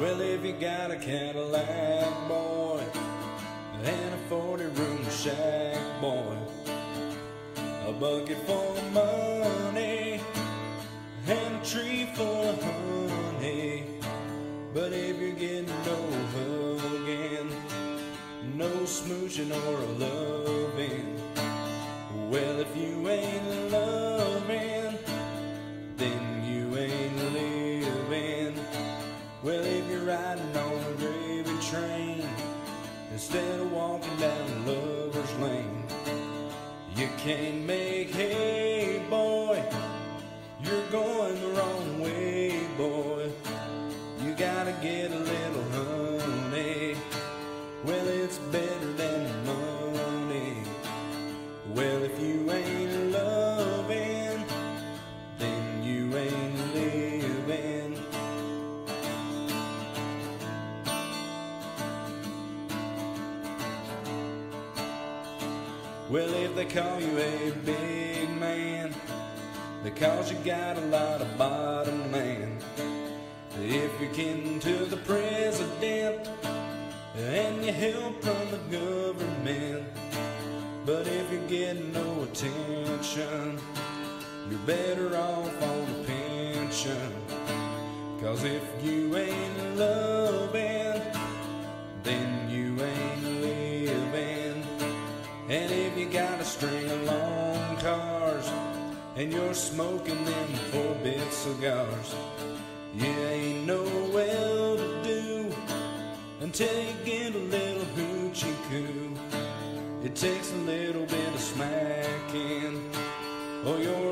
Well, if you got a Cadillac, boy, and a 40 room shack, boy, a bucket full of money, and a tree full of honey. But if you're getting no hugging, no smooching or a loving, well, if you ain't loving, walking down lover's lane, you can't make hay, boy. You're going the wrong way, boy. You gotta get a little honey. Well, it's better than money. Well, if you Well, if they call you a big man, they cause you got a lot of bottom land. If you're kin to the president and you help from the government, but if you're getting no attention, you're better off on a pension. Cause if you ain't loving, string of long cars and you're smoking them four bit cigars, you ain't no well to do until you get a little hoochie coo. It takes a little bit of smacking, or your